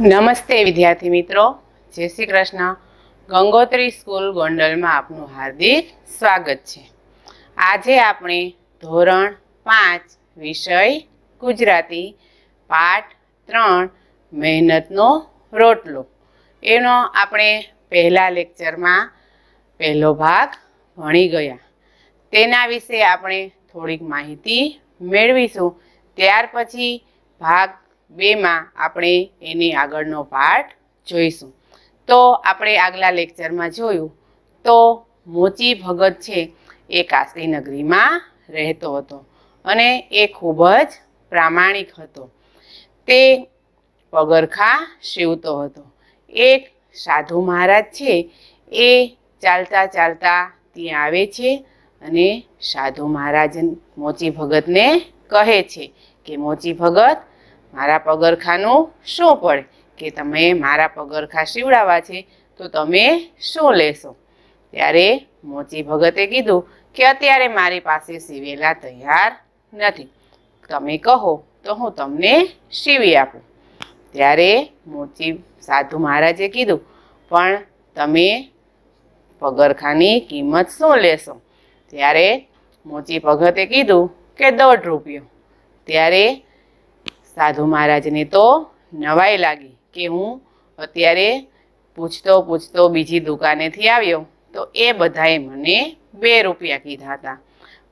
નમસ્તે વિદ્યાર્થી મિત્રો. જય શ્રી કૃષ્ણ. ગંગોત્રી સ્કૂલ ગોંડલમાં આપનું હાર્દિક સ્વાગત છે. આજે આપણે ધોરણ પાંચ વિષય ગુજરાતી, પાઠ ત્રણ, મહેનતનો રોટલો. એનો આપણે પહેલા લેક્ચરમાં પહેલો ભાગ ભણી ગયા. તેના વિશે આપણે થોડીક માહિતી મેળવીશું. ત્યાર પછી ભાગ બેમાં આપણે એની આગળનો પાઠ જોઈશું. તો આપણે આગલા લેક્ચરમાં જોયું, તો મોચી ભગત છે એ કાશી નગરીમાં રહેતો હતો અને એ ખૂબ જ પ્રામાણિક હતો. તે પગરખા સીવતો હતો. એક સાધુ મહારાજ છે એ ચાલતા ચાલતા ત્યાં આવે છે અને સાધુ મહારાજ મોચી ભગતને કહે છે કે, મોચી ભગત મારા પગરખાનું શું પડે? કે તમે મારા પગરખા શિવડાવવા છે, તો તમે શું લેશો? ત્યારે મોચી ભગતે કીધું કે અત્યારે મારી પાસે સીવેલા તૈયાર નથી. તમે કહો, તો હું તમને સીવી આપું. ત્યારે મોચી સાધુ મહારાજે કીધું, પણ તમે પગરખાની કિંમત શું લેશો? ત્યારે મોચી ભગતે કીધું કે દોઢ રૂપિયો. ત્યારે સાધુ મહારાજને તો નવાઈ લાગી કે હું અત્યારે પૂછતો પૂછતો બીજી દુકાનેથી આવ્યો. તો એ બધાએ મને બે રૂપિયા કીધા હતા.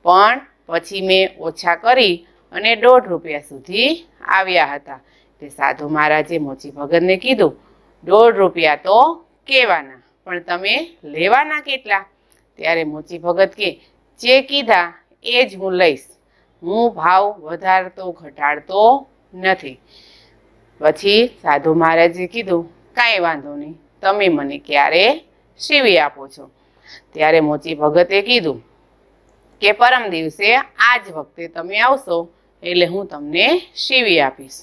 પણ પછી મેં ઓછા કરી અને દોઢ રૂપિયા સુધી આવ્યા હતા. તે સાધુ મહારાજે મોચી ભગતને કીધું, દોઢ રૂપિયા તો કહેવાના, પણ તમે લેવાના કેટલા? ત્યારે મોચી ભગત કે, જે કીધા એ જ હું લઈશ. હું ભાવ વધારતો, ઘટાડતો નથી. પછી સાધુ મહારાજે કીધું, કાંઈ વાંધો નહીં, તમે મને ક્યારે સીવી આપો છો? ત્યારે મોચી ભગતે કીધું, કે પરમ દિવસે આ જ વખતે તમે આવશો, એટલે હું તમને સીવી આપીશ.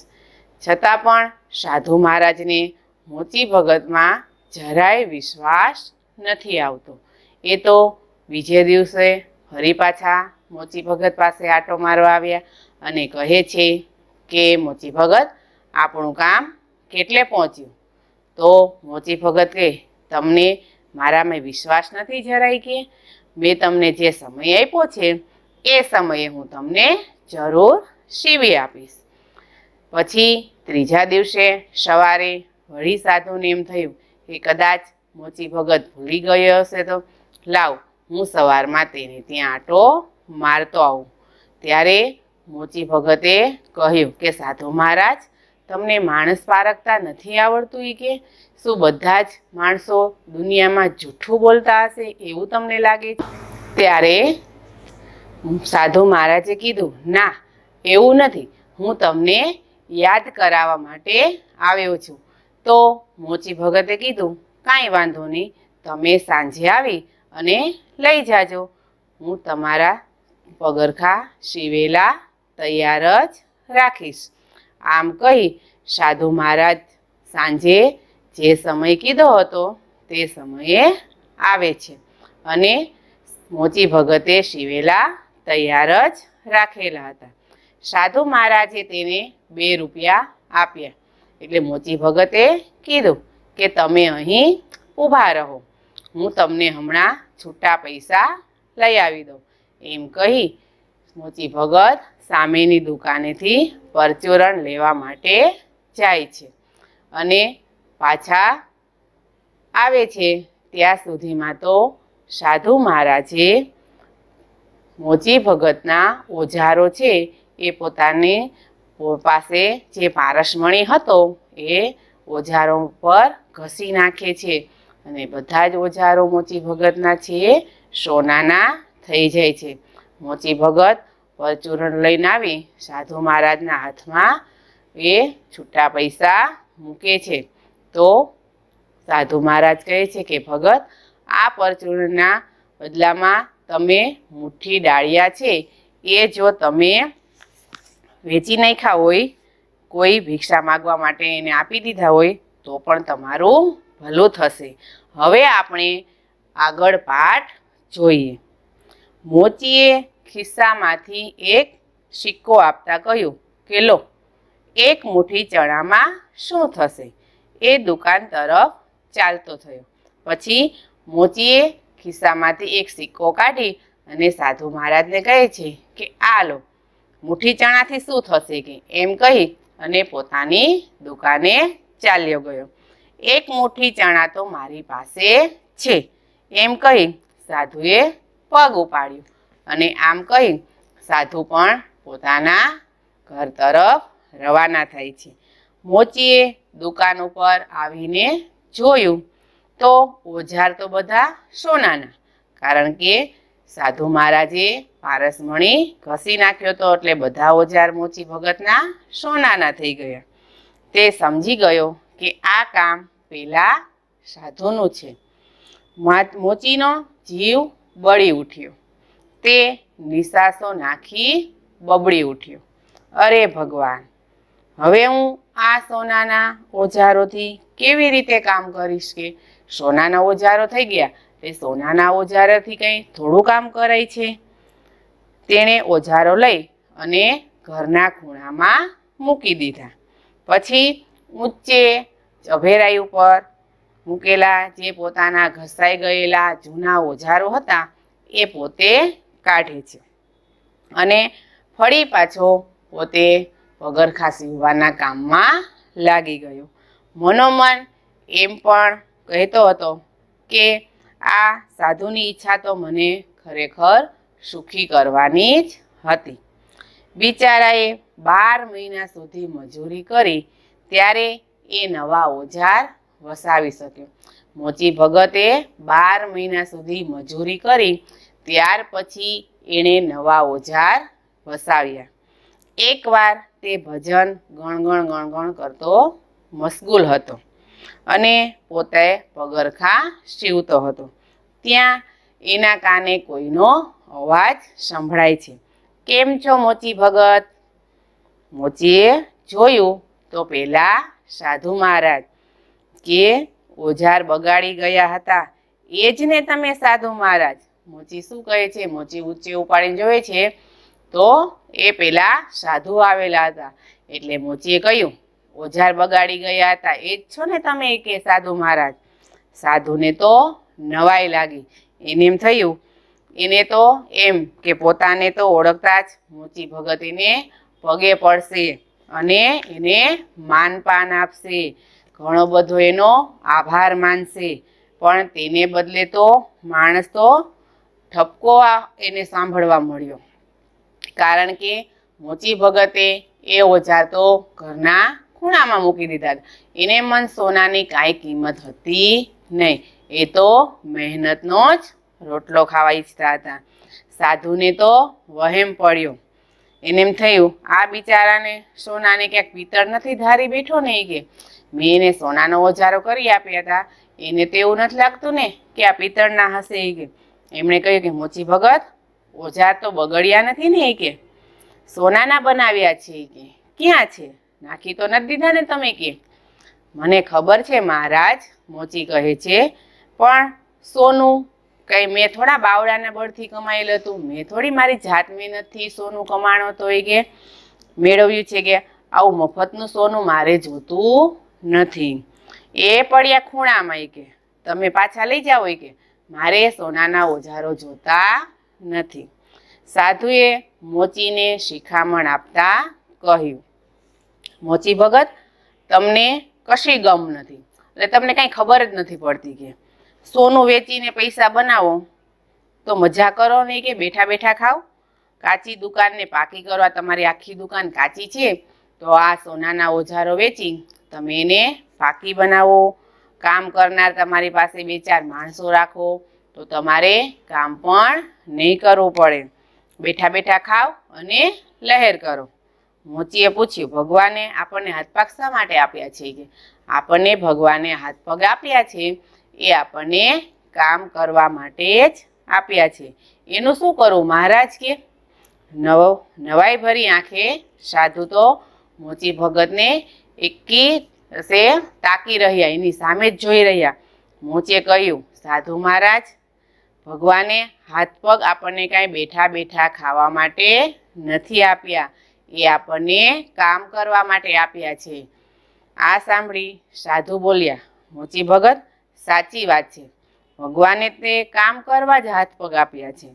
છતાં પણ સાધુ મહારાજને મોચી ભગતમાં જરાય વિશ્વાસ નથી આવતો. એ તો બીજે દિવસે ફરી પાછા મોચી ભગત પાસે આટો મારવા આવ્યા અને કહે છે કે મોચી ભગત આપણું કામ કેટલે પહોંચ્યું? તો મોચી ભગત કહે, તમને મારામાં વિશ્વાસ નથી જરાય કે મેં તમને જે સમય આપ્યો છે, એ સમયે હું તમને જરૂર સીવી આપીશ. પછી ત્રીજા દિવસે સવારે વળી સાધુને એમ થયું કે, કદાચ મોચી ભગત ભૂલી ગયો હશે તો લાવ, હું સવારમાં તેને ત્યાં આટો મારતો આવું. ત્યારે મોચી ભગતે કહ્યું કે, સાધુ મહારાજ, તમને માણસ પારખતા નથી આવડતું એ કે? શું બધા જ માણસો દુનિયામાં જૂઠું બોલતા હશે એવું તમને લાગે ત્યારે સાધુ મહારાજે કીધું, ના, એવું નથી. હું તમને યાદ કરાવવા માટે આવ્યો છું. તો મોચી ભગતે કીધું, કાંઈ વાંધો નહીં. તમે સાંજે આવી અને લઈ જાજો. હું તમારા પગરખા સીવેલા તૈયાર જ રાખીશ. આમ કહી સાધુ મહારાજ સાંજે જે સમય કીધો હતો તે સમયે આવે છે અને મોચી ભગતે શિવેલા તૈયાર જ રાખેલા હતા. સાધુ મહારાજે તેને બે રૂપિયા આપ્યા. એટલે મોચી ભગતે કીધું કે તમે અહીં ઊભા રહો. હું તમને હમણાં છૂટા પૈસા લઈ આવી દઉં. એમ કહી મોચી ભગત સામેની દુકાનેથી પરચુરણ લેવા માટે જાય છે અને પાછા આવે છે. ત્યાં સુધીમાં તો સાધુ મહારાજે મોચી ભગતના ઓજારો છે એ પોતાની પાસે જે પારસમણી હતો એ ઓજારો પર ઘસી નાખે છે અને બધા જ ઓજારો મોચી ભગતના છે સોનાના થઈ જાય છે. મોચી ભગત પરચુરણ લઈને આવી સાધુ મહારાજના હાથમાં એ છૂટા પૈસા મૂકે છે. તો સાધુ મહારાજ કહે છે કે, ભગત, આ પરચુરણના બદલામાં તમે મુઠ્ઠી ડાળિયા છે. એ જો તમે વેચી નાખ્યા હોય, કોઈ ભિક્ષા માગવા માટે એને આપી દીધા હોય, તો પણ તમારું ભલું થશે. હવે આપણે આગળ પાઠ જોઈએ. મોચીએ ખિસ્સામાંથી એક સિક્કો આપતા કહ્યું કે લો, એક મુઠ્ઠી ચણામાં શું થશે? એ દુકાન તરફ ચાલતો થયો. પછી મોચીએ ખિસ્સામાંથી એક સિક્કો કાઢી અને સાધુ મહારાજને કહે છે કે આ લો, મુઠ્ઠી ચણાથી શું થશે કે? એમ કહી અને પોતાની દુકાને ચાલ્યો ગયો. એક મુઠ્ઠી ચણા તો મારી પાસે છે, એમ કહી સાધુએ પગ ઉપાડ્યો. અને આમ કહી સાધુ પણ પોતાના ઘર તરફ રવાના થાય છે. મોચીએ દુકાન ઉપર આવીને જોયું તો ઓઝાર તો બધા સોનાના, કારણ કે સાધુ મહારાજે પારસમણી ઘસી નાખ્યો હતો એટલે બધા ઓઝાર મોચી ભગતના સોનાના થઈ ગયા. તે સમજી ગયો કે આ કામ પેલા સાધુનું છે. મોચીનો જીવ બળી ઉઠ્યો. તે નિશાસો નાખી બબડી ઉઠ્યો. અરે ભગવાન, હવે હું આ સોનાના ઓજારોથી કેવી રીતે કામ કરીશ કે? સોનાના ઓજારો થઈ ગયા, તે સોનાના ઓજારોથી કંઈ થોડું કામ કરાય છે? તેણે ઓજારો લઈ અને ઘરના ખૂણામાં મૂકી દીધા. પછી ઊંચે ચભેરાઈ ઉપર મૂકેલા જે પોતાના ઘસાઈ ગયેલા જૂના ઓજારો હતા, એ પોતે કાઢે છે. અને ફરી પાછો પોતે પગરખા સીવવાના કામમાં લાગી ગયો. મનોમન એમ પણ કહેતો હતો કે આ સાધુની ઈચ્છા તો મને ખરેખર સુખી કરવાની જ હતી. બિચારાએ બાર મહિના સુધી મજૂરી કરી ત્યારે એ નવા ઓજાર વસાવી શક્યો. મોચી ભગતે બાર મહિના સુધી મજૂરી કરી ત્યાર પછી એણે નવા ઓજાર વસાવ્યા. એકવાર તે ભજન ગણગણ ગણગણ કરતો મશગુલ હતો અને પોતે પગરખા સીવતો હતો. ત્યાં એના કાને કોઈનો અવાજ સંભળાય છે. કેમ છો મોચી ભગત? મોચીએ જોયું તો પેલા સાધુ મહારાજ કે ઓજાર બગાડી ગયા હતા. એ જ ને તમે સાધુ મહારાજ. મોચી શું કહે છે? મોચી ઊંચે ઉપાડીને જોવે છે. તો એ પેલા સાધુ આવેલા હતા. એટલે મોચીએ કહ્યું, ઓજાર બગાડી ગયા હતા. એ જ છો ને તમે કે સાધુ મહારાજ? સાધુને તો નવાઈ લાગી. એને એમ થયું, એને તો એમ કે પોતાને તો ઓળખતા જ મોચી ભગત એને પગે પડશે અને એને માનપાન આપશે. ઘણો બધો એનો આભાર માનશે. પણ તેને બદલે તો માણસ તો ઠપકો આ- એને સાંભળવા મળ્યો. કારણ કે મોચી ભગતે એ ઓજાર તો ઘરના ખૂણામાં મૂકી દીધા. એને મન સોનાની કાંઈ કિંમત હતી નહીં. એ તો મહેનતનો જ રોટલો ખાવા ઈચ્છતા હતા. સાધુને તો વહેમ પડ્યો. એને એમ થયું, આ બિચારાને સોનાને ક્યાંક પિત્તળ નથી ધારી બેઠો ને કે? મેં એને સોનાનો ઓજારો કરી આપ્યા હતા. એને તો એવું નથી લાગતું ને કે આ પિત્તળના હશે એ કે. એમણે કહ્યું કે મોચી ભગત ઓઝા તો બગડ્યા નથી ને એ કે? સોનાના બનાવ્યા છે એ કે. ક્યાં છે? નાખી તો નથી દીધા ને તમે કે? મને ખબર છે મહારાજ, મોચી કહે છે, પણ સોનું કઈ મેં થોડા બાવડાના બળથી કમાયેલું હતું. મેં થોડી મારી જાત મહેનતથી સોનું કમાણો તો એ કે મેળવ્યું છે કે આવું મફતનું સોનું મારે જોતું નથી. એ પડ્યા ખૂણામાં એ કે. તમે પાછા લઈ જાઓ એ કે. મારે સોનાના ઓજારો જોતા નથી. સાધુએ મોચીને શિખામણ આપતા કહ્યું, મોચી ભગત, તમને કશી ગમ નથી. એટલે તમને કાંઈ ખબર જ નથી પડતી કે સોનું વેચીને પૈસા બનાવો તો મજા કરો નહીં કે બેઠા બેઠા ખાઓ? કાચી દુકાનને પાકી કરવા તમારી આખી દુકાન કાચી છે? તો આ સોનાના ઓજારો વેચી તમે એને પાકી બનાવો. કામ કરનાર તમારી પાસે બે ચાર માણસો રાખો, તો તમારે કામ પણ નહીં કરવું પડે. બેઠા બેઠા ખાઓ અને લહેર કરો. મોચીએ પૂછ્યું, ભગવાને આપણને હાથ પગ શા માટે આપ્યા છે કે? આપણને ભગવાને હાથ પગ આપ્યા છે, એ આપણને કામ કરવા માટે જ આપ્યા છે. એનું શું કરવું મહારાજ કે? નવો, નવાઈ ભરી આંખે સાધુ તો મોચી ભગતને એકી સે તાકી રહ્યા, એની સામે જ જોઈ રહ્યા. મોચે કહ્યું, સાધુ મહારાજ, ભગવાને હાથ પગ આપણને કાંઈ બેઠા બેઠા ખાવા માટે નથી આપ્યા. એ આપણને કામ કરવા માટે આપ્યા છે. આ સાંભળી સાધુ બોલ્યા, મોચી ભગત, સાચી વાત છે. ભગવાને તે કામ કરવા જ હાથ પગ આપ્યા છે.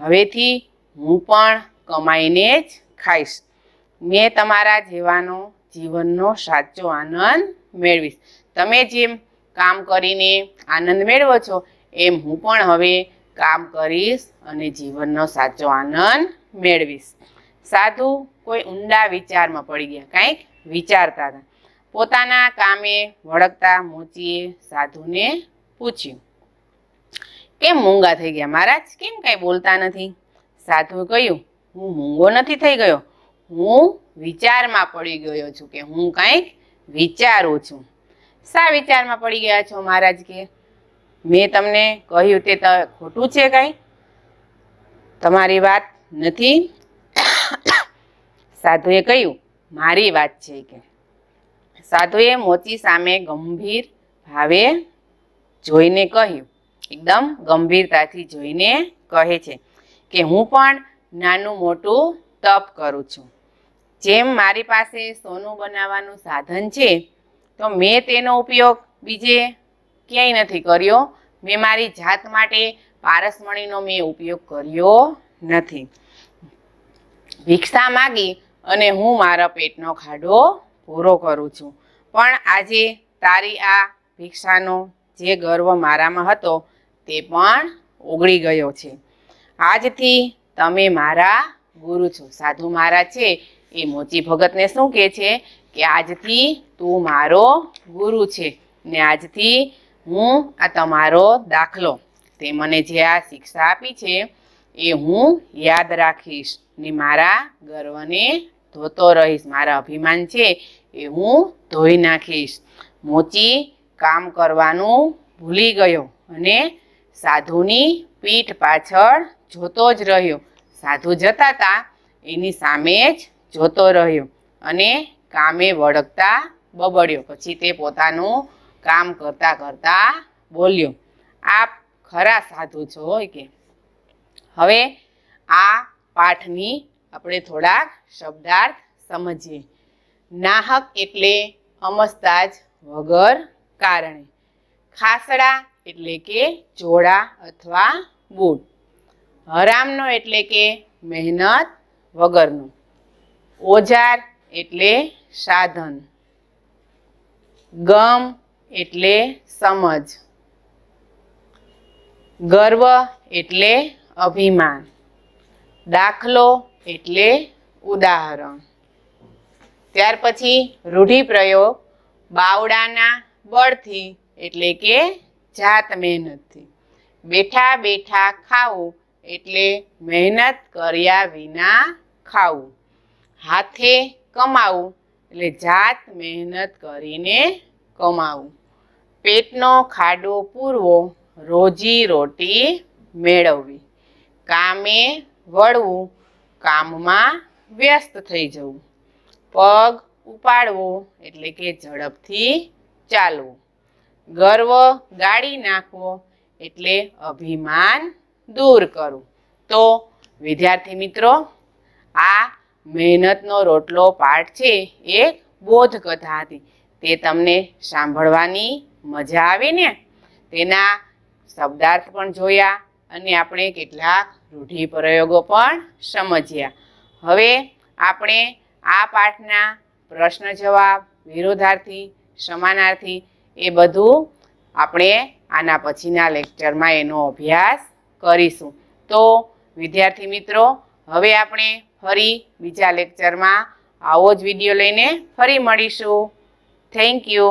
હવેથી હું પણ કમાઈને જ ખાઈશ. મેં તમારા જેવાનો જીવનનો સાચો આનંદ મેળવીશ. તમે જેમ કામ કરીને આનંદ મેળવો છો, એમ હું પણ હવે કામ કરીશ અને જીવનનો સાચો આનંદ મેળવીશ. સાધુ કોઈ ઊંડા વિચારમાં પડી ગયા, કંઈક વિચારતા હતા. પોતાના કામે વળગતા મોચીએ સાધુને પૂછ્યું, કેમ મૂંગા થઈ ગયા મહારાજ? કેમ કાંઈ બોલતા નથી? સાધુએ કહ્યું, હું મૂંગો નથી થઈ ગયો. હું વિચારમાં પડી ગયો છું કે હું કંઈક વિચારું છું. શા વિચારમાં પડી ગયા છો મહારાજ કે? મેં તમને કહ્યું તે ખોટું છે કાંઈ? તમારી વાત નથી? સાધુએ કહ્યું, મારી વાત છે કે. સાધુએ મોચી સામે ગંભીર ભાવે જોઈને કહ્યું, એકદમ ગંભીરતાથી જોઈને કહે છે કે હું પણ નાનું મોટું તપ કરું છું. જેમ મારી પાસે સોનું બનાવવાનું સાધન છે, તો મેં તેનો ઉપયોગ બીજે ક્યાંય નથી કર્યો. મેં મારી જાત માટે પારસમણીનો મેં ઉપયોગ કર્યો નથી. ભિક્ષા માગી અને હું મારા પેટનો ખાડો પૂરો કરું છું. પણ આજે તારી આ ભિક્ષાનો જે ગર્વ મારામાં હતો, તે પણ ઓગળી ગયો છે. આજથી તમે મારા ગુરુ છો. સાધુ મારા છે. એ મોચી ભગતને શું કહે છે? કે આજથી તું મારો ગુરુ છે ને આજથી હું આ તમારો દાખલો. તે મને જે આ શિક્ષા આપી છે એ હું યાદ રાખીશ ને મારા ગર્વને ધોતો રહીશ. મારા અભિમાન છે એ હું ધોઈ નાખીશ. મોચી કામ કરવાનું ભૂલી ગયો અને સાધુની પીઠ પાછળ જોતો જ રહ્યો. સાધુ જતા હતા એની સામે જ જોતો રહ્યો અને કામે વળગતા બબડ્યો. પછી તે પોતાનું કામ કરતા કરતા બોલ્યો, આપ ખરા સાધુ છો કે? હવે આ પાઠની આપણે થોડાક શબ્દાર્થ સમજીએ. નાહક એટલે અમસ્તા વગર કારણે. ખાસડા એટલે કે જોડા અથવા બૂટ. હરામનો એટલે કે મહેનત વગરનું. ઓજાર એટલે સાધન. ગમ એટલે સમજ. ગર્વ એટલે અભિમાન. દાખલો એટલે ઉદાહરણ. ત્યાર પછી રૂઢિપ્રયોગ બાવડાના બળથી એટલે કે જાત મહેનતથી. બેઠા બેઠા ખાવું એટલે મહેનત કર્યા વિના ખાવું. હાથે કમાવું, એટલે જાત મહેનત કરીને કમાવું. પેટનો ખાડો પૂરવો, રોજી રોટી મેળવવી. કામે વળવું, કામમાં વ્યસ્ત થઈ જવું. પગ ઉપાડવો, એટલે કે ઝડપથી ચાલવું. ગર્વ ગાળી નાખવો, એટલે અભિમાન દૂર કરવું. તો વિદ્યાર્થી મિત્રો, આ મહેનતનો રોટલો પાઠ છે એ બોધ કથા હતી. તે તમને સાંભળવાની મજા આવી ને? તેના શબ્દાર્થ પણ જોયા અને આપણે કેટલાક રૂઢિપ્રયોગો પણ સમજ્યા. હવે આપણે આ પાઠના પ્રશ્ન જવાબ, વિરોધાર્થી, સમાનાર્થી એ બધું આપણે આના પછીના લેક્ચરમાં એનો અભ્યાસ કરીશું. તો વિદ્યાર્થી મિત્રો, હવે આપણે ફરી બીજા લેક્ચરમાં આવો જ વીડિયો લઈને ફરી મળીશું. Thank you